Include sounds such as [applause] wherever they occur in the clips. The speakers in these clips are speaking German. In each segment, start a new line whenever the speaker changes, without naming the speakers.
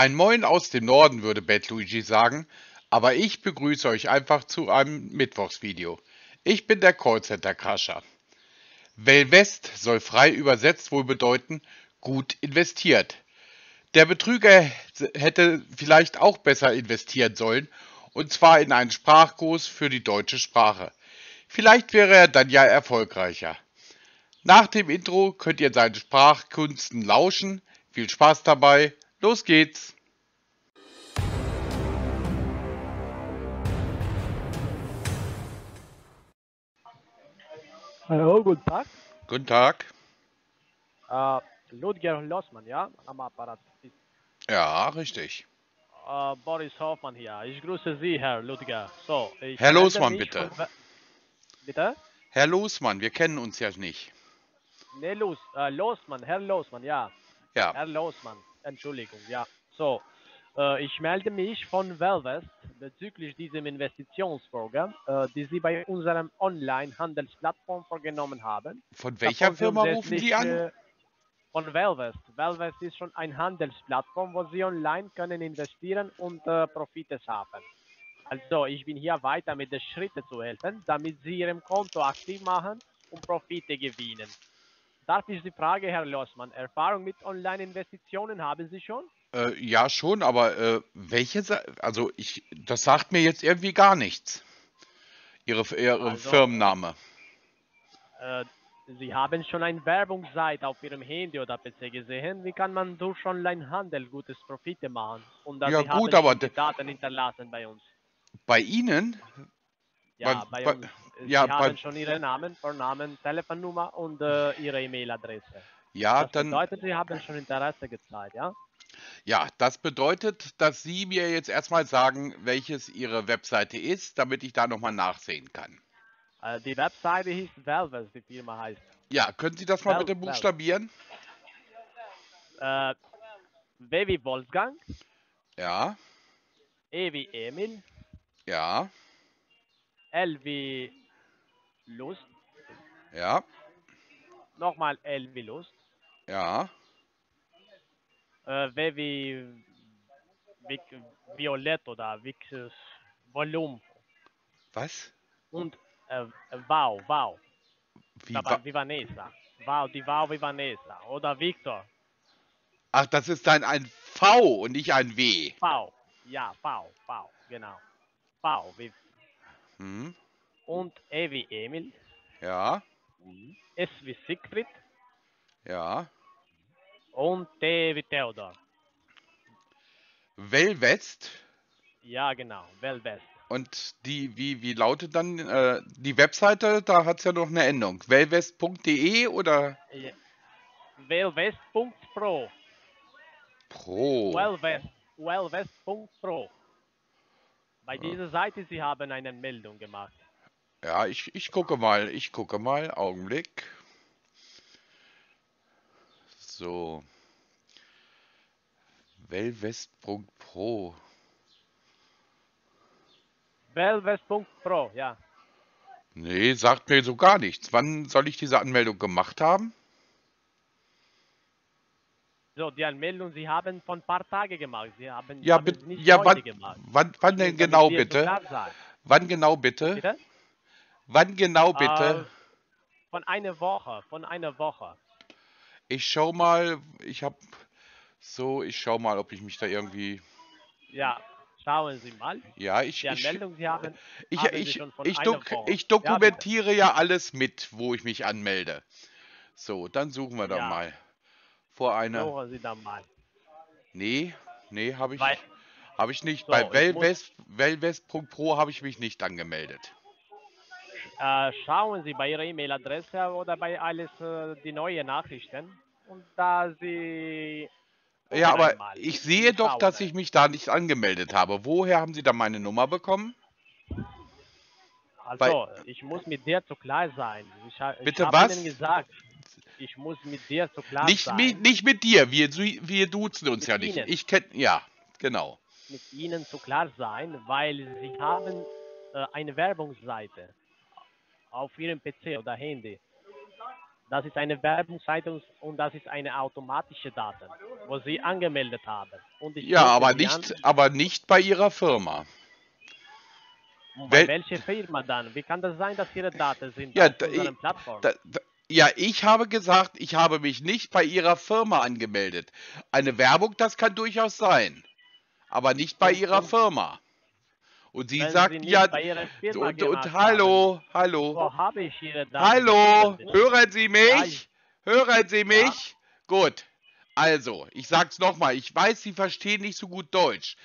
Ein Moin aus dem Norden, würde Bad Luigi sagen, aber ich begrüße euch einfach zu einem Mittwochsvideo. Ich bin der Callcenter Crusher. Wellwest soll frei übersetzt wohl bedeuten, gut investiert. Der Betrüger hätte vielleicht auch besser investieren sollen, und zwar in einen Sprachkurs für die deutsche Sprache. Vielleicht wäre er dann ja erfolgreicher. Nach dem Intro könnt ihr seinen Sprachkünsten lauschen. Viel Spaß dabei. Los geht's!
Hallo, guten Tag.
Guten Tag.
Äh, Ludger Lossmann, ja, am Apparat.
Ja, richtig.
Äh, Boris Hoffmann hier. Ich grüße Sie, Herr Ludger. So, ich
Herr Losmann, bitte.
Bitte?
Herr Losmann, wir kennen uns ja nicht.
Ne, Los, äh, Losmann, Herr Losmann, ja.
Ja,
Herr Losmann, Entschuldigung, ja. So, äh, ich melde mich von Wellvest bezüglich diesem Investitionsprogramm, äh, die Sie bei unserem Online-Handelsplattform vorgenommen haben.
von welcher
Davon
Firma rufen Sie an?
äh, Von Wellvest. Wellvest ist schon eine Handelsplattform, wo Sie online können investieren und äh, Profite haben. Also, ich bin hier weiter mit den Schritten zu helfen, damit Sie Ihrem Konto aktiv machen und Profite gewinnen. Darf ich Sie fragen, Herr Lossmann, Erfahrung mit Online-Investitionen haben Sie schon?
Äh, ja, schon, aber äh, welche, Sa also ich, das sagt mir jetzt irgendwie gar nichts. Ihre, Ihre
Also-
Firmenname.
Äh, Sie haben schon eine Werbungsseite auf Ihrem Handy oder PC gesehen. Wie kann man durch Online-Handel gutes Profite machen? Und
Ja,
Sie haben
gut, aber
schon die Daten hinterlassen bei uns.
Bei Ihnen?
Ja,
Bei-
bei,
bei-
uns.
Ja,
Sie haben schon Ihren Namen, Vornamen, Telefonnummer und äh, Ihre E-Mail-Adresse.
Ja,
Das
dann,
bedeutet, Sie haben schon Interesse gezeigt, ja?
ja, das bedeutet, dass Sie mir jetzt erstmal sagen, welches Ihre Webseite ist, damit ich da nochmal nachsehen kann.
Äh, die Webseite hieß Velvet, die Firma heißt.
Ja, können Sie das mal bitte buchstabieren?
Äh, W wie Wolfgang,
Ja,
E wie Emil,
ja,
L wie Lust,
ja,
nochmal L wie Lust,
ja,
äh, W wie Vic, Violett oder äh, Volumen
was?
und äh, Wow, Wow.
Wie, wa-
wie Vanessa. Wow, die Wow wie Vanessa. Oder Victor.
Ach, das ist dann ein V und nicht ein W.
V. Ja, V, V, genau. V wie
Hm?
Und E wie Emil.
Ja,
S wie Siegfried
ja.
und T wie Theodor.
Wellwest.
Ja, genau. Wellbest.
Und die, wie, wie lautet dann äh, die Webseite? Da hat es ja noch eine Endung. Wellwest.de oder
Ja. Wellwest.pro.
Pro?
Wellwest. Wellwest.pro. Bei dieser Seite, Sie haben eine Meldung gemacht.
Ja, ich, ich gucke mal, ich gucke mal, Augenblick. So. Wellwest.pro.
Wellwest.pro, ja.
Nee, sagt mir so gar nichts. Wann soll ich diese Anmeldung gemacht haben?
So, die Anmeldung, Sie haben vor ein paar Tagen gemacht. Sie haben,
Ja,
haben nicht
Ja,
heute
wann,
gemacht.
wann, wann denn genau
so
bitte? Wann genau bitte?
Bitte?
Wann genau bitte?
Äh, von einer Woche, von einer Woche.
Ich schau mal, ich hab so, ich schau mal, ob ich mich da irgendwie,
Ja, schauen Sie mal.
ja, ich,
Die
ich,
Anmeldung, Sie haben,
ich, ich, ich, dok
Woche.
ich
Ja,
dokumentiere ja alles mit, wo ich mich anmelde. So, dann suchen wir da
Ja.
mal. Vor einer,
Suchen Sie dann mal.
nee, nee, habe ich,
Weil-
habe ich nicht.
So,
Bei Wellwest.pro habe ich mich nicht angemeldet.
Äh, schauen Sie bei Ihrer E-Mail-Adresse oder bei alles äh, die neuen Nachrichten. Und da Sie.
Ja,
gucken
aber ich sehe doch, dass ich mich da nicht angemeldet habe. Woher haben Sie da meine Nummer bekommen?
Also, ich muss mit dir zu klar sein. Ich, ich
Bitte
habe
was?
Ihnen gesagt, ich muss mit dir zu klar
Nicht,
sein.
mi, nicht mit dir, wir, wir duzen uns
Mit
ja nicht.
Ihnen.
Ich kenne, ja, genau.
mit Ihnen zu klar sein, weil Sie haben äh, eine Werbungsseite auf Ihrem PC oder Handy. Das ist eine Werbungsseite und das ist eine automatische Daten, wo Sie angemeldet haben.
Ja, aber nicht, aber nicht bei Ihrer Firma. Wel-
Bei welcher Firma dann? Wie kann das sein, dass Ihre Daten sind
Ja,
auf unseren Plattformen?
Ja, ich habe gesagt, ich habe mich nicht bei Ihrer Firma angemeldet. Eine Werbung, das kann durchaus sein. Aber nicht bei Ihrer Firma. Und Sie
Wenn Sie
sagt,
nicht
ja, und, und hallo, hallo.
Wo habe ich Ihre Daten?
Hallo, hören Sie
Ja,
mich?
ich-
Hören Sie mich? Gut. Also, ich sag's nochmal, ich weiß, Sie verstehen nicht so gut Deutsch.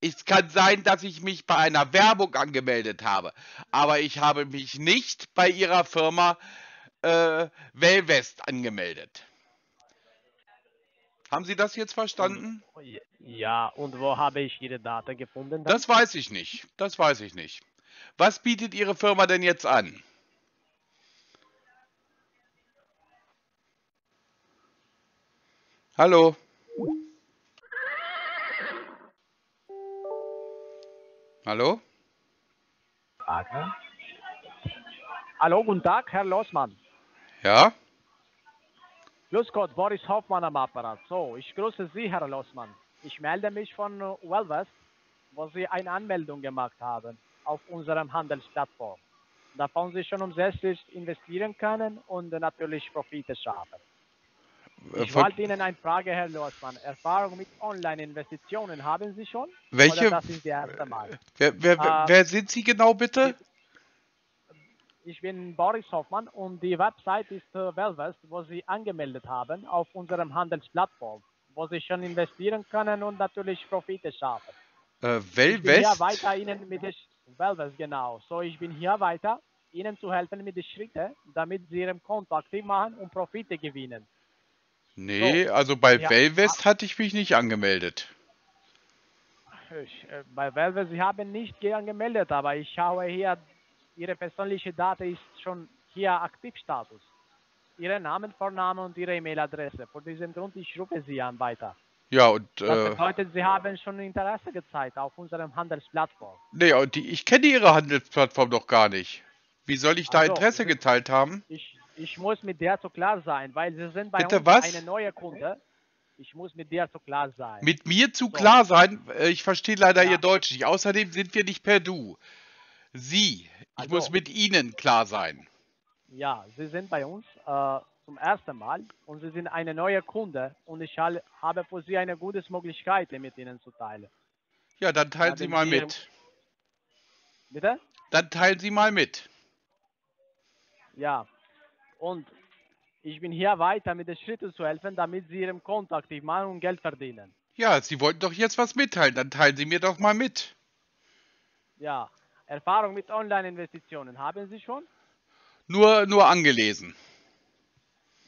Es kann sein, dass ich mich bei einer Werbung angemeldet habe, aber ich habe mich nicht bei Ihrer Firma äh, Wellwest angemeldet. Haben Sie das jetzt verstanden?
Ja, und wo habe ich Ihre Daten gefunden? dann?
Das weiß ich nicht. Das weiß ich nicht. Was bietet Ihre Firma denn jetzt an? Hallo? Hallo?
Hallo, guten Tag, Herr Lossmann.
Ja?
Grüß Gott, Boris Hoffmann am Apparat. So, ich grüße Sie, Herr Lossmann. Ich melde mich von äh, Wellwest, wo Sie eine Anmeldung gemacht haben auf unserem Handelsplattform. Davon Sie schon umsätzlich investieren können und natürlich Profite schaffen.
Äh,
Ich wollte Ihnen eine Frage, Herr Lossmann. Erfahrung mit Online-Investitionen haben Sie schon?
Welche-
Oder das ist das erste Mal?
Wer, wer, wer,
äh,
wer sind Sie genau bitte?
Ich bin Boris Hoffmann und die Website ist äh, Wellvest, wo Sie angemeldet haben auf unserem Handelsplattform, wo Sie schon investieren können und natürlich Profite schaffen.
Äh,
Ich bin hier weiter Ihnen mit der genau. So, ich bin hier weiter, Ihnen zu helfen mit den Schritten, damit Sie Ihrem Konto aktiv machen und Profite gewinnen.
Nee, also bei
Ja.
Wellwest hatte ich mich nicht angemeldet.
Ich, äh, bei Wellvest, Sie haben nicht ge- angemeldet, aber ich schaue hier, Ihre persönliche Daten ist schon hier Aktivstatus. Ihre Namen, Vorname und Ihre E-Mail-Adresse. Vor diesem Grund, ich rufe Sie an weiter.
Ja, und
Das
äh,
bedeutet, Sie haben schon Interesse gezeigt auf unserem Handelsplattform.
nee, und die, ich kenne Ihre Handelsplattform doch gar nicht. Wie soll ich da
Ach so.
Interesse geteilt haben?
Ich, ich muss mit der zu klar sein, weil Sie sind bei
Bitte
uns
was?
eine neue Kunde. Ich muss mit der zu klar sein.
Mit mir zu
So.
klar sein, äh, ich verstehe leider
Ja.
Ihr Deutsch nicht. Außerdem sind wir nicht per Du. Sie, ich
Also-
muss mit Ihnen klar sein.
Ja, Sie sind bei uns äh, zum ersten Mal und Sie sind eine neue Kunde und ich habe für Sie eine gute Möglichkeit, mit Ihnen zu teilen.
Ja, dann teilen Sie mal mit.
Bitte?
Dann teilen Sie mal mit.
Ja. Und ich bin hier weiter mit den Schritten zu helfen, damit Sie Ihrem Konto aktiv machen und Geld verdienen.
Ja, Sie wollten doch jetzt was mitteilen, dann teilen Sie mir doch mal mit.
Ja. Erfahrung mit Online-Investitionen haben Sie schon?
Nur, nur angelesen.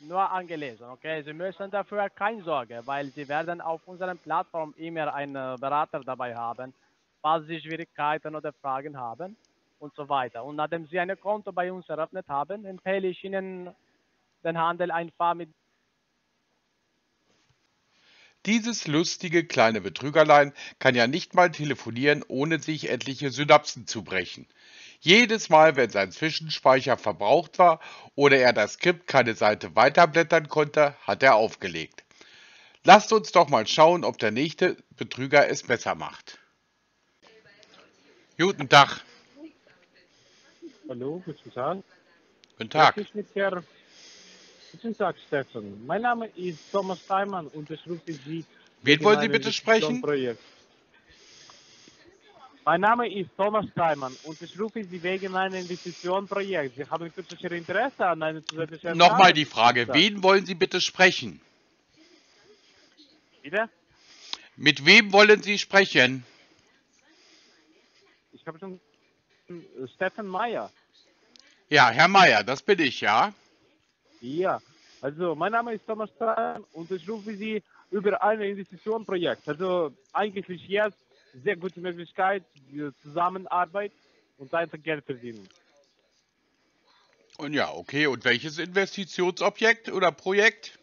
Nur angelesen, okay? Sie müssen dafür keine Sorge, weil Sie werden auf unserer Plattform immer einen Berater dabei haben, falls Sie Schwierigkeiten oder Fragen haben und so weiter. Und nachdem Sie ein Konto bei uns eröffnet haben, empfehle ich Ihnen den Handel einfach mit
Dieses lustige kleine Betrügerlein kann ja nicht mal telefonieren, ohne sich etliche Synapsen zu brechen. Jedes Mal, wenn sein Zwischenspeicher verbraucht war oder er das Skript keine Seite weiterblättern konnte, hat er aufgelegt. Lasst uns doch mal schauen, ob der nächste Betrüger es besser macht. Guten Tag.
Hallo, guten Tag.
Guten Tag.
Spreche Ich mit Herr... Guten Tag, Stefan. Mein Name ist Thomas Steinmann und ich rufe Sie...
Wen wollen Sie bitte sprechen?
Mein Name ist Thomas Steinmann und ich rufe Sie wegen einem Investitionsprojekt. Sie haben kürzlich Ihr Interesse an einer zusätzlichen
Nochmal die Frage, wen wollen Sie bitte sprechen?
Bitte?
Mit wem wollen Sie sprechen?
Ich habe schon... Stefan Meyer.
Ja, Herr Meier, das bin ich, ja.
Ja, also mein Name ist Thomas Steinmann und ich rufe Sie über ein Investitionsprojekt. Also eigentlich jetzt sehr gute Möglichkeit Zusammenarbeit und einfach Geld verdienen.
Und ja, okay. Und welches Investitionsobjekt oder Projekt?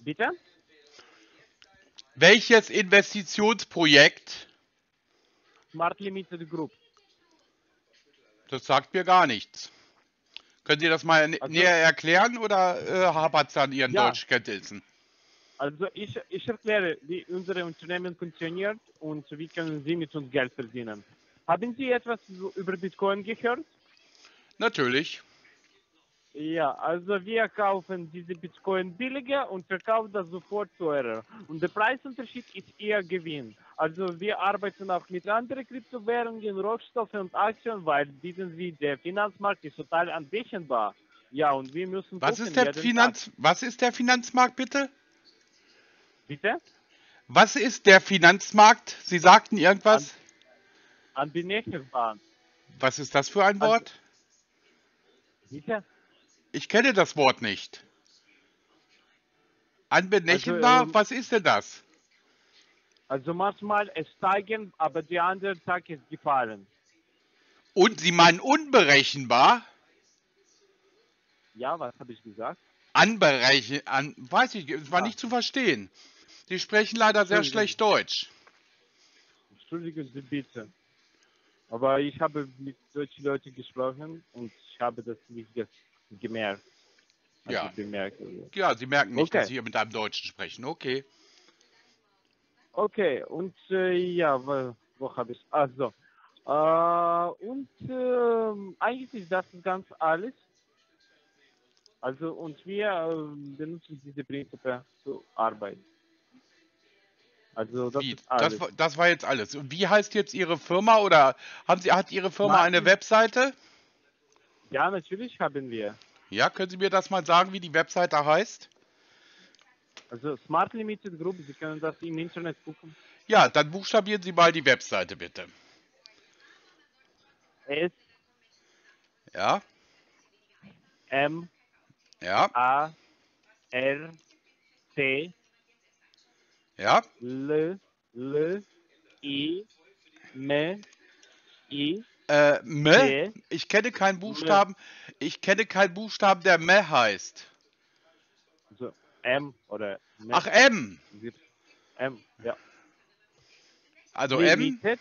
Bitte?
Welches Investitionsprojekt?
Smart Limited Group.
Das sagt mir gar nichts. Können Sie das mal
Also-
näher erklären oder äh, hapert es an Ihren
Ja.
Deutschkenntnissen?
Also ich, ich erkläre, wie unser Unternehmen funktioniert und wie können Sie mit uns Geld verdienen. Haben Sie etwas über Bitcoin gehört?
Natürlich.
Ja, also wir kaufen diese Bitcoin billiger und verkaufen das sofort teurer. Und der Preisunterschied ist eher Gewinn. Also wir arbeiten auch mit anderen Kryptowährungen, Rohstoffen und Aktien, weil wissen Sie, der Finanzmarkt ist total anberechenbar. Ja, und wir müssen
Was
gucken
ist der Finanz was ist der Finanzmarkt bitte?
Tag. Bitte?
Was ist der Finanzmarkt? Sie sagten irgendwas?
Anberechenbar.
Was ist das für ein Wort?
Bitte?
Ich kenne das Wort nicht. Anbenechenbar?
Also, ähm,
Was ist denn das?
Also manchmal es steigen, aber der andere Tag ist gefallen.
Und Sie meinen unberechenbar?
Ja, was habe ich gesagt?
Anberechen, an, weiß ich, es war
Ah.
nicht zu verstehen. Sie sprechen leider sehr schlecht Deutsch.
Entschuldigen Sie bitte. Aber ich habe mit deutschen Leuten gesprochen und ich habe das nicht gemerkt. Also
Ja.
bemerkt.
Ja, Sie merken nicht,
Okay.
dass Sie hier mit einem Deutschen sprechen. Okay.
Okay, und äh, ja, wo, wo habe ich? Also, äh, und ähm, eigentlich das ist ganz alles. Also, und wir äh, benutzen diese Prinzipien zur Arbeit. Also, das
Wie?
ist alles.
Das, war- das war jetzt alles. Und wie heißt jetzt Ihre Firma oder haben Sie, hat Ihre Firma
Martin.
eine Webseite?
Ja, natürlich haben wir.
Ja, können Sie mir das mal sagen, wie die Webseite heißt?
Also, Smart Limited Group, Sie können das im Internet gucken.
Ja, dann buchstabieren Sie mal die Webseite bitte.
S,
Ja,
M,
ja,
A, R, T,
ja.
L, L, I, M, I,
Äh, me?
T,
Ich kenne keinen Buchstaben. Ich kenne keinen Buchstaben, der me heißt.
also M oder M.
Ach, M.
M, ja.
Also M.
Limited,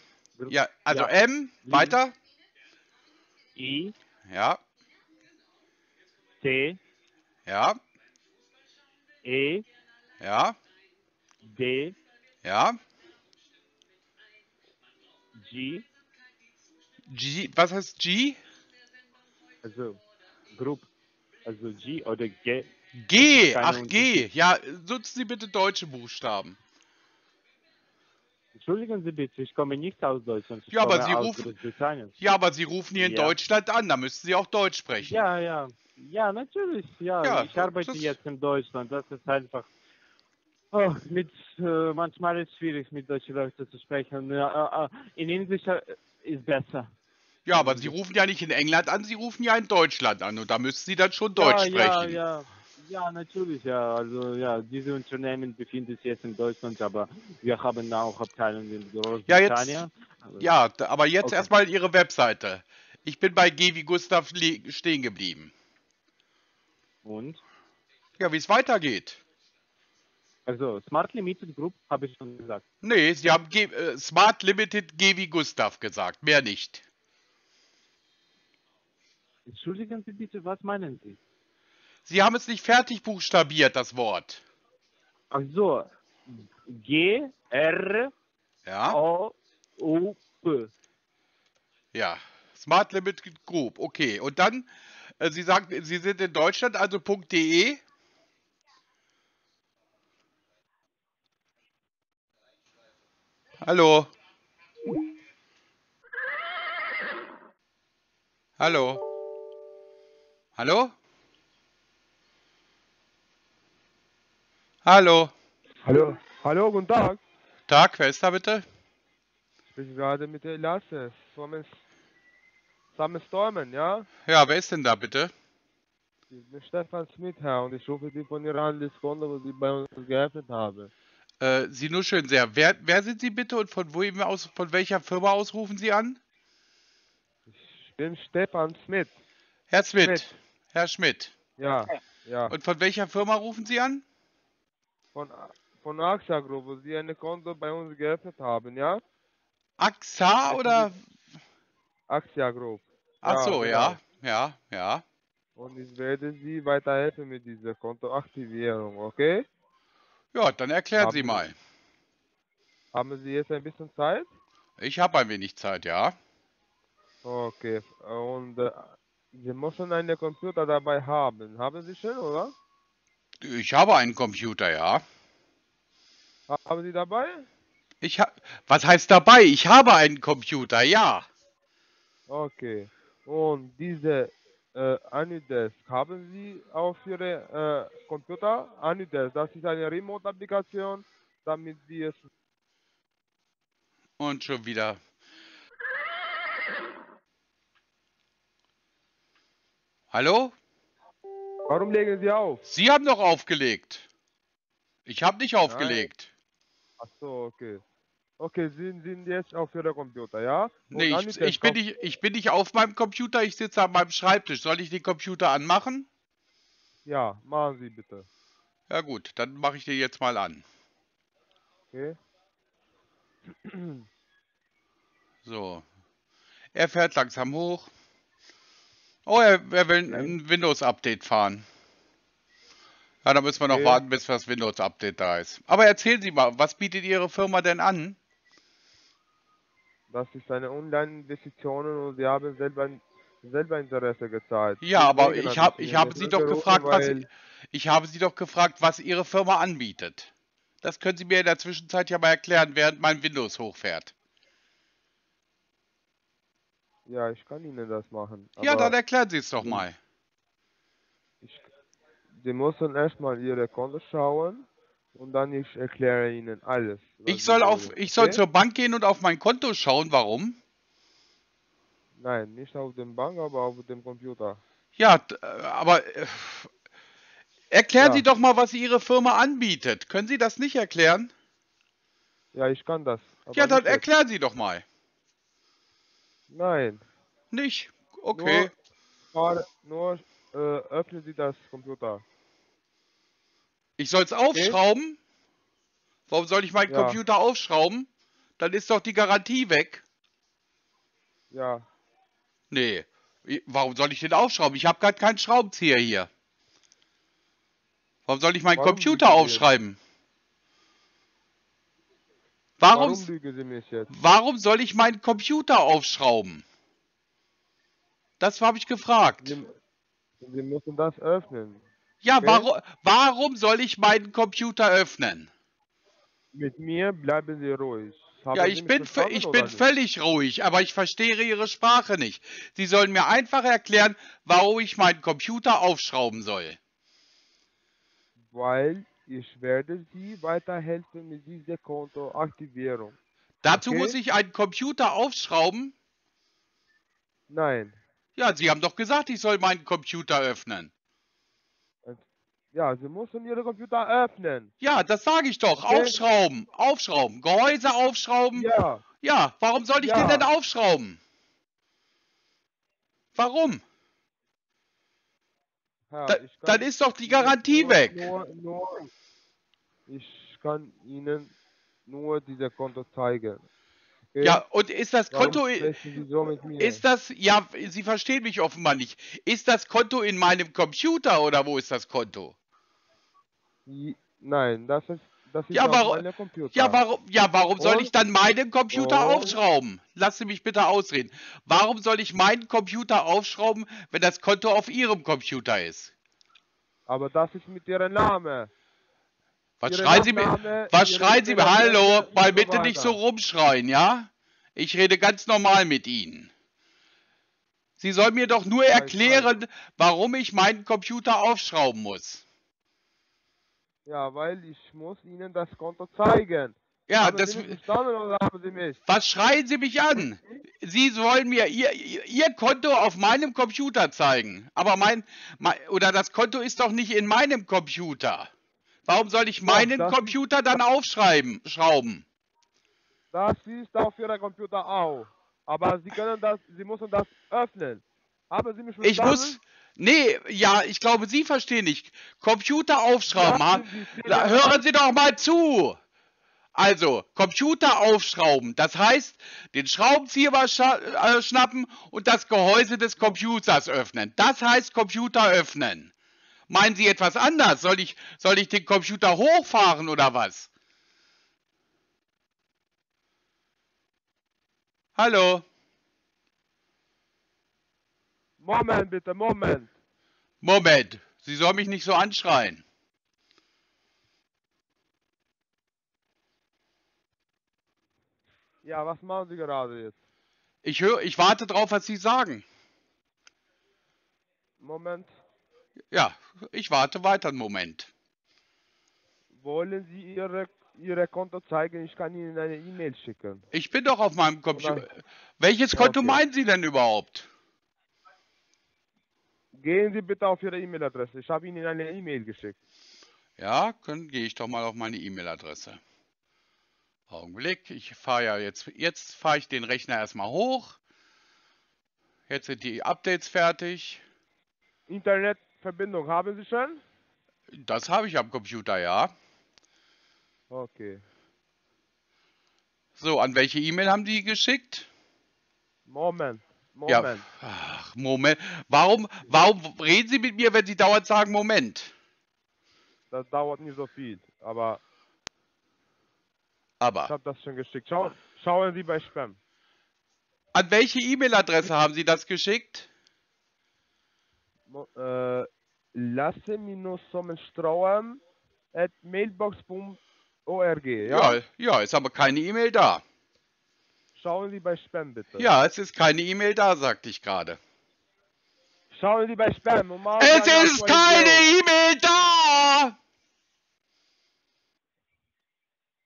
Ja, also
Ja.
M. Weiter.
I,
Ja,
T,
ja,
E,
ja,
D,
ja.
G,
G. Was heißt G?
also Group, also G oder G.
G. Ach, G. Ja, nutzen Sie bitte deutsche Buchstaben.
Entschuldigen Sie bitte, ich komme nicht aus Deutschland. Ich
Ja, aber Sie rufen-. Ja, aber Sie rufen hier in
Ja.
Deutschland an. Da müssen Sie auch Deutsch sprechen.
Ja, ja. Ja, natürlich. Ja,
Ja,
ich arbeite jetzt in Deutschland. Das ist einfach. Oh, mit, äh, manchmal ist es schwierig, mit deutschen Leuten zu sprechen. Ja, äh, äh, in Englisch ist besser.
Ja, aber Sie rufen ja nicht in England an, Sie rufen ja in Deutschland an. Und da müssen Sie dann schon Deutsch
ja,
sprechen.
Ja, ja. Ja, natürlich, ja. Also ja, diese Unternehmen befinden sich jetzt in Deutschland, aber wir haben auch Abteilungen in Großbritannien.
Ja, d- aber jetzt
Okay.
erstmal Ihre Webseite. Ich bin bei G wie Gustav stehen geblieben.
Und?
Ja, wie es weitergeht.
Also Smart Limited Group habe ich schon gesagt.
Nee, Sie haben G äh, Smart Limited G wie Gustav gesagt, mehr nicht.
Entschuldigen Sie bitte, was meinen Sie?
Sie haben es nicht fertig buchstabiert, das Wort.
Ach so, G, R,
Ja?
O, U, P.
Ja. Smart Limited Group, okay. Und dann, äh, Sie sagen, Sie sind in Deutschland, also .de. Hallo. Hallo. Hallo? Hallo.
Hallo, hallo, guten Tag.
Tag, wer ist da bitte?
Ich bin gerade mit der Lasse. Thomas, Thomas Stormen, ja?
Ja, wer ist denn da bitte?
Ich bin Stefan Schmidt, Herr, und ich rufe Sie von Ihrer Handelskonto, wo Sie bei uns geöffnet haben.
Äh, Sie nur schön sehr. Wer, wer sind Sie bitte und von wem aus, von welcher Firma aus rufen Sie an?
Ich bin Stefan Schmidt.
Herr Schmidt.
Schmidt.
Herr Schmidt.
Ja, ja.
Und von welcher Firma rufen Sie an?
Von, von AXA Group, wo Sie ein Konto bei uns geöffnet haben, ja?
AXA oder?
AXA Group.
Ach so,
genau.
ja. Ja, ja.
Und ich werde Sie weiterhelfen mit dieser Kontoaktivierung, okay?
Ja, dann erklären Sie
Haben-
mal.
Haben Sie jetzt ein bisschen Zeit?
Ich habe ein wenig Zeit, ja.
Okay. Und äh, Sie müssen einen Computer dabei haben. Haben Sie schon, oder?
Ich habe einen Computer, ja.
Haben Sie dabei?
Ich ha Was heißt dabei? Ich habe einen Computer, ja.
Okay. Und diese äh, Anydesk haben Sie auf Ihre äh, Computer? Anydesk, das ist eine Remote-Applikation, damit Sie es
Und schon wieder. Hallo?
Warum legen Sie auf?
Sie haben doch aufgelegt. Ich habe nicht aufgelegt.
Ach so, okay. Okay, Sie sind jetzt auf Ihrem Computer, ja? Und
Nee, ich, ich, bin nicht, ich bin nicht auf meinem Computer, ich sitze an meinem Schreibtisch. Soll ich den Computer anmachen?
Ja, machen Sie bitte.
Ja gut, dann mache ich den jetzt mal an.
Okay. [clears throat]
So. Er fährt langsam hoch. Oh, er, er will ein- ein Windows-Update fahren. Ja, da müssen wir noch
Okay.
warten, bis das Windows-Update da ist. Aber erzählen Sie mal, was bietet Ihre Firma denn an?
Das ist eine Online-Investition und Sie haben selber, selber Interesse gezeigt.
Ja, aber
Deswegen
ich
habe ich
habe Sie doch gefragt, was ich habe Sie doch gefragt, was Ihre Firma anbietet. Das können Sie mir in der Zwischenzeit ja mal erklären, während mein Windows hochfährt.
Ja, ich kann Ihnen das machen.
ja,
aber
dann erklären Sie es doch mal.
ich, Sie müssen erstmal Ihre Konto schauen und dann ich erkläre Ihnen alles.
Ich soll auf
wollen,
ich soll
okay?
zur Bank gehen und auf mein Konto schauen, warum?
Nein, nicht auf dem Bank, aber auf dem Computer.
Ja, äh, aber äh, erklären
Ja.
Sie doch mal, was Ihre Firma anbietet. Können Sie das nicht erklären?
Ja, ich kann das.
Ja, dann
nicht jetzt.
erklären Sie doch mal.
Nein,
Nicht? Okay.
nur, nur äh, öffnen Sie das Computer.
Ich soll es aufschrauben? Warum soll ich meinen
Ja.
Computer aufschrauben? Dann ist doch die Garantie weg.
Ja,
Nee. Warum soll ich den aufschrauben? Ich habe gerade keinen Schraubenzieher hier. Warum soll ich meinen
Warum
Computer aufschreiben?
warum
Warum, warum soll ich meinen Computer aufschrauben? Das habe ich gefragt.
Sie, Sie müssen das öffnen.
Ja,
Okay.
warum, warum soll ich meinen Computer öffnen?
Mit mir bleiben Sie ruhig. Haben
Ja, ich bin, ich bin völlig ruhig, aber ich verstehe Ihre Sprache nicht. Sie sollen mir einfach erklären, warum ich meinen Computer aufschrauben soll.
Weil ich werde Sie weiterhelfen mit dieser Kontoaktivierung.
Dazu
Okay.
muss ich einen Computer aufschrauben?
Nein.
Ja, Sie haben doch gesagt, ich soll meinen Computer öffnen.
Ja, Sie müssen Ihren Computer öffnen.
Ja, das sage ich doch.
Okay.
Aufschrauben, aufschrauben, Gehäuse aufschrauben. Ja,
Ja,
warum soll ich
Ja.
den denn aufschrauben? Warum?
ja
Da, dann ist doch die Garantie
nur,
weg.
Nur, nur, ich kann Ihnen nur diese Konto zeigen. Okay?
Ja, und ist das Konto...
Sie so mit mir?
Ist das, ja, Sie verstehen mich offenbar nicht. Ist das Konto in meinem Computer oder wo ist das Konto?
Nein, das ist, das ist
Ja, warum-. Ja, warum, ja, warum soll
Und?
ich dann meinen Computer
Und?
aufschrauben? Lassen Sie mich bitte ausreden. Warum soll ich meinen Computer aufschrauben, wenn das Konto auf Ihrem Computer ist?
Aber das ist mit Ihrem Namen.
Was
Ihre
schreien Sie mir? Was schreien Sie mir? Hallo, mal bitte nicht so rumschreien, ja? Ich rede ganz normal mit Ihnen. Sie soll mir doch nur erklären, warum ich meinen Computer aufschrauben muss.
Ja, weil ich muss Ihnen das Konto zeigen.
Ja,
haben
das,
Sie mich verstanden oder haben Sie mich?
was schreien Sie mich an? Sie sollen mir Ihr, Ihr Konto auf meinem Computer zeigen. Aber mein, mein, oder das Konto ist doch nicht in meinem Computer. Warum soll ich meinen
das-
Computer dann aufschreiben, schrauben?
Das ist auf Ihrem Computer auch. Aber Sie können das, Sie müssen das öffnen. Haben Sie mich
Ich
verstanden?
muss, nee, ja, ich glaube, Sie verstehen nicht. Computer aufschrauben, ha? La-
den-
Hören Sie doch mal zu! Also, Computer aufschrauben, das heißt, den Schraubenzieher äh, schnappen und das Gehäuse des Computers öffnen. Das heißt Computer öffnen. Meinen Sie etwas anders? Soll ich, soll ich den Computer hochfahren oder was? Hallo?
Moment bitte, Moment.
Moment, Sie soll mich nicht so anschreien.
Ja, was machen Sie gerade jetzt?
Ich höre, ich warte drauf, was Sie sagen.
Moment.
Ja, ich warte weiter einen Moment.
Wollen Sie Ihre, Ihre Konto zeigen? Ich kann Ihnen eine E-Mail schicken.
Ich bin doch auf meinem Computer. Welches Konto
Okay.
meinen Sie denn überhaupt?
Gehen Sie bitte auf Ihre E-Mail-Adresse. Ich habe Ihnen eine E-Mail geschickt.
Ja, dann gehe ich doch mal auf meine E-Mail-Adresse. Augenblick, ich fahre ja jetzt, jetzt fahre ich den Rechner erstmal hoch. Jetzt sind die Updates fertig.
Internetverbindung haben Sie schon?
Das habe ich am Computer, ja.
Okay.
So, an welche E-Mail haben die geschickt?
Moment.
Ja.
Moment.
Ach, Moment. Warum, warum reden Sie mit mir, wenn Sie dauernd sagen Moment?
Das dauert nicht so viel. Aber ich
Aber
habe das schon geschickt. Schau, schauen Sie bei Spam.
an welche E-Mail-Adresse haben Sie das geschickt?
Äh, lasse-sommenstrauem at mailbox.org. Ja?
Ja, ja, ist aber keine E-Mail da.
Schauen Sie bei Spam bitte.
Ja, es ist keine E-Mail da, sagte ich gerade.
Schauen Sie bei Spam. und machen
Es ist keine. E-Mail da!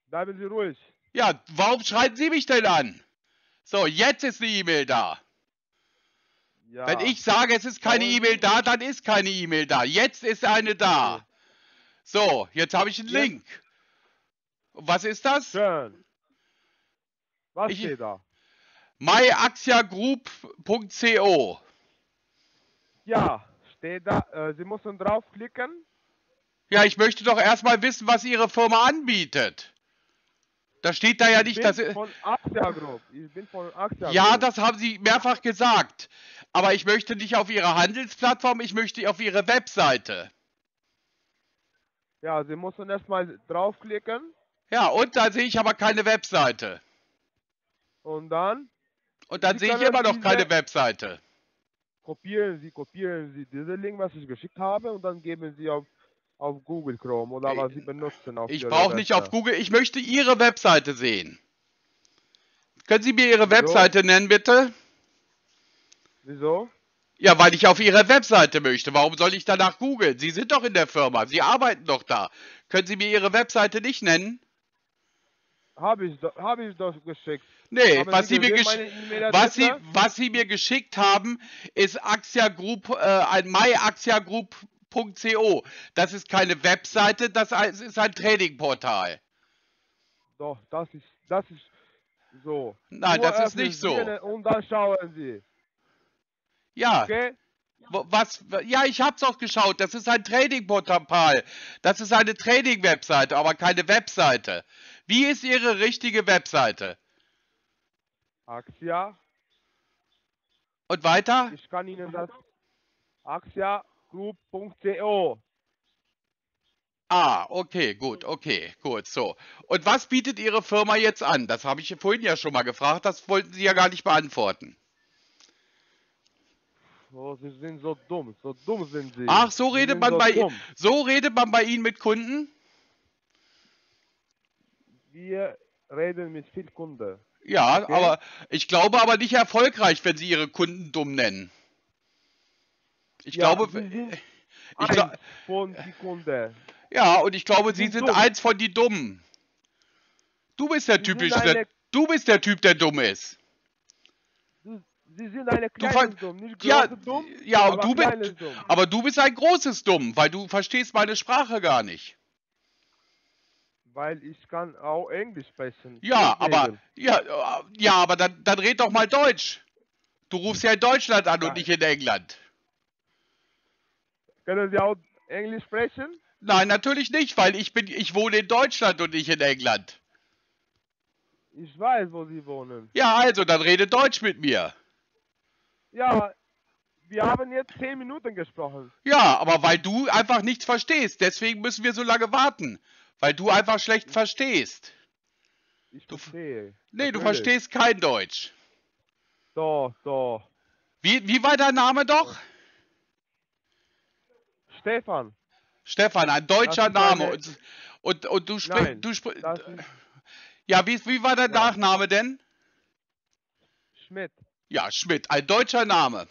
Bleiben Sie ruhig.
Ja, warum schreien Sie mich denn an? So, jetzt ist eine E-Mail da.
Ja.
Wenn ich sage, es ist keine E-Mail da, dann ist keine E-Mail da. Jetzt ist eine da. So, jetzt habe ich einen Link. Was ist das?
Schön. Was
Ich-
steht da?
myaxiagroup.co.
Ja, steht da. Äh, Sie müssen draufklicken.
Ja, ich möchte doch erstmal wissen, was Ihre Firma anbietet. Da steht da ja
ich
nicht,
bin
dass...
von Axia Group. Ich bin von Axia
Ja, das haben Sie mehrfach gesagt. Aber ich möchte nicht auf Ihre Handelsplattform, ich möchte auf Ihre Webseite.
Ja, Sie müssen erstmal draufklicken
Ja, und da sehe ich aber keine Webseite.
Und dann
Und dann
Sie
sehe ich immer noch keine Webseite.
kopieren Sie, kopieren Sie diesen Link, was ich geschickt habe und dann geben Sie auf, auf Google Chrome oder was Sie benutzen auf
Ich brauche nicht auf. Google, ich möchte Ihre Webseite sehen. Können Sie mir Ihre Webseite nennen, bitte?
Wieso?
Ja, weil ich auf Ihre Webseite möchte. Warum soll ich danach googeln? Sie sind doch in der Firma, Sie arbeiten doch da. Können Sie mir Ihre Webseite nicht nennen?
Habe ich, habe ich doch geschickt.
Nee, was Sie, mir
E-Mail-Adresse?
was, Sie, was Sie mir geschickt haben, ist Axia Group, äh, myaxiagroup.co. Das ist keine Webseite, das ist ein Tradingportal.
Doch, das ist, das ist so.
Nein,
Nur
das ist nicht so.
Und dann schauen Sie.
Ja,
Okay?
was? Ja, ich hab's auch geschaut. Das ist ein Tradingportal. Das ist eine Trading-Webseite, aber keine Webseite. Wie ist Ihre richtige Webseite?
Axia.
Und weiter?
Ich kann Ihnen das. axiagroup.co.
Ah, okay, gut, okay, gut, so. Und was bietet Ihre Firma jetzt an? Das habe ich vorhin ja schon mal gefragt, das wollten Sie ja gar nicht beantworten.
Oh, Sie sind so dumm. So dumm sind Sie.
Ach, so
Sie
redet man
so
bei
dumm.
so redet man bei Ihnen mit Kunden?
Wir reden mit viel Kunde.
Ja,
Okay.
aber ich glaube aber nicht erfolgreich, wenn Sie Ihre Kunden dumm nennen. Ich
Ja,
glaube,
Sie sind
ich gla
Eins von die Kunde.
ja, und ich glaube, Sie
sind
sind
dumm.
eins von die Dummen. Du bist der
Sie sind
typisch,
eine-
der, du bist der Typ, der dumm ist.
Sie, Sie sind eine
Du
kleine Dumm, nicht
Ja,
Dumm.
ja, und
aber
du bist,
Dumm.
aber du bist ein großes Dumm, weil du verstehst meine Sprache gar nicht.
Weil ich kann auch Englisch sprechen.
Ja, aber ja, äh, ja, aber dann, dann red doch mal Deutsch. Du rufst ja in Deutschland an und
Nein.
nicht in England.
Können Sie auch Englisch sprechen?
Nein, natürlich nicht, weil ich bin, ich wohne in Deutschland und nicht in England.
Ich weiß, wo Sie wohnen.
Ja, also, dann rede Deutsch mit mir.
Ja, wir haben jetzt 10 Minuten gesprochen.
Ja, aber weil du einfach nichts verstehst, deswegen müssen wir so lange warten. Weil du einfach schlecht verstehst.
Ich
Du-
verstehe.
Nee, du
Natürlich.
verstehst kein Deutsch.
Doch, doch.
Wie, wie war dein Name doch?
Stefan,
Stefan, ein deutscher Name. Und, und, und du sprichst.
Nein,
Du spr ja, wie, wie war dein
Ja.
Nachname denn?
Schmidt.
Ja, Schmidt, ein deutscher Name.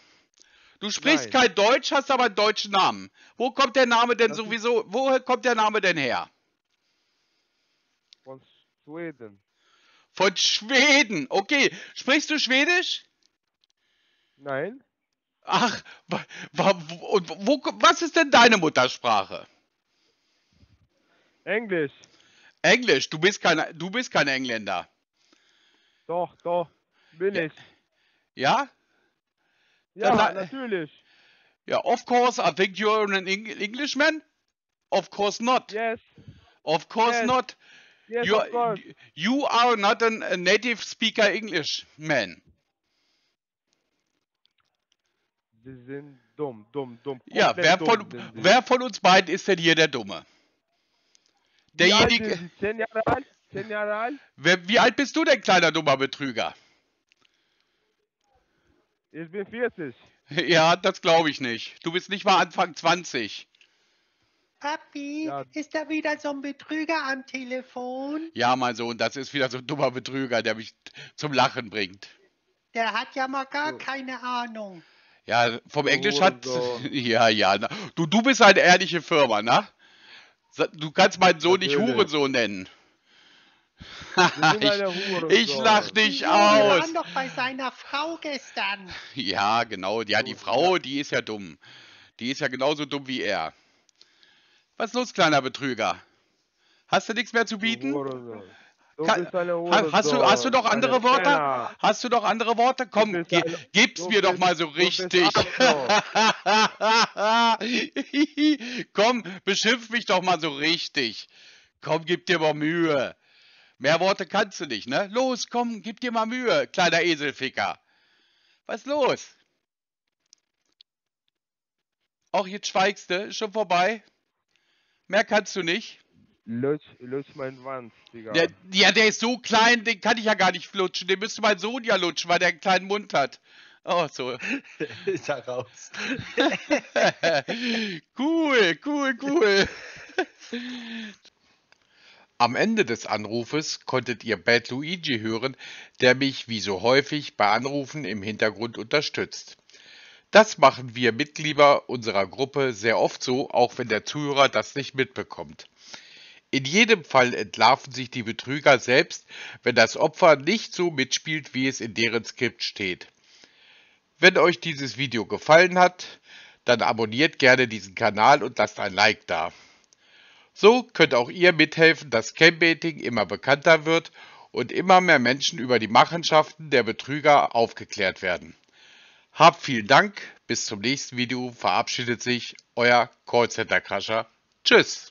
Du sprichst
Nein.
kein Deutsch, hast aber einen deutschen Namen. Wo kommt der Name denn
Das
sowieso? Woher kommt der Name denn her?
Von Schweden.
Von Schweden. Okay, sprichst du Schwedisch?
Nein?
Ach, und wo, was ist denn deine Muttersprache?
Englisch.
Englisch. Du bist kein, du bist kein Engländer.
Doch, doch. Bin
Ja.
ich.
Ja?
Ja,
Dann sa-
natürlich.
Ja, of course, I think you're an Eng Englishman. Of course not.
Yes.
Of course
Yes.
not.
Yes,
you,
of course.
you are not a native speaker English man.
Sie sind dumm, dumm, dumm.
Ja, wer
dumm
von, wer von uns beiden ist denn hier der Dumme? Derjenige.
Sie? Zehn Jahre alt? Zehn Jahre alt?
Wer, wie alt bist du denn, kleiner dummer Betrüger?
Ich bin 40.
Ja, das glaube ich nicht. Du bist nicht mal Anfang 20.
Papi,
Ja.
ist da wieder so ein Betrüger am Telefon?
Ja, mein Sohn, das ist wieder so ein dummer Betrüger, der mich zum Lachen bringt.
Der hat ja mal gar
So.
keine Ahnung.
Ja, vom Englisch hat.
Hurensohn. [laughs]
Ja, ja. na. Du, du bist eine ehrliche Firma, ne? Du kannst meinen Sohn nicht
Natürlich.
Hurensohn nennen. [laughs] Ich, ich lach dich
Wir
aus.
waren doch bei seiner Frau gestern.
Ja, genau. Ja, die Frau, die ist ja dumm. Die ist ja genauso dumm wie er. Was ist los, kleiner Betrüger? Hast du nichts mehr zu bieten?
Du
Ka-
bist eine
Ha- Hast du, hast du noch
Hurensohn,
andere Worte?
Penner.
Hast du noch andere Worte? Komm,
eine-
gib's mir doch
bist-
mal so richtig. [laughs] Komm, beschimpf mich doch mal so richtig. Komm, gib dir mal Mühe. Mehr Worte kannst du nicht, ne? Los, komm, gib dir mal Mühe, kleiner Eselficker. Was ist los? Auch jetzt schweigst du, ist schon vorbei. Mehr kannst du nicht.
Lutsch, lutsch mein Wanz, Digga.
Der, ja, der ist so klein, den kann ich ja gar nicht flutschen. Den müsste mein Sohn ja lutschen, weil der einen kleinen Mund hat. Oh, so. [laughs]
Ist er raus. [laughs]
cool, cool, cool. Am Ende des Anrufes konntet ihr Bad Luigi hören, der mich wie so häufig bei Anrufen im Hintergrund unterstützt. Das machen wir Mitglieder unserer Gruppe sehr oft so, auch wenn der Zuhörer das nicht mitbekommt. In jedem Fall entlarven sich die Betrüger selbst, wenn das Opfer nicht so mitspielt, wie es in deren Skript steht. Wenn euch dieses Video gefallen hat, dann abonniert gerne diesen Kanal und lasst ein Like da. So könnt auch ihr mithelfen, dass Cambaiting immer bekannter wird und immer mehr Menschen über die Machenschaften der Betrüger aufgeklärt werden. Habt vielen Dank, bis zum nächsten Video verabschiedet sich euer Callcenter Crusher. Tschüss!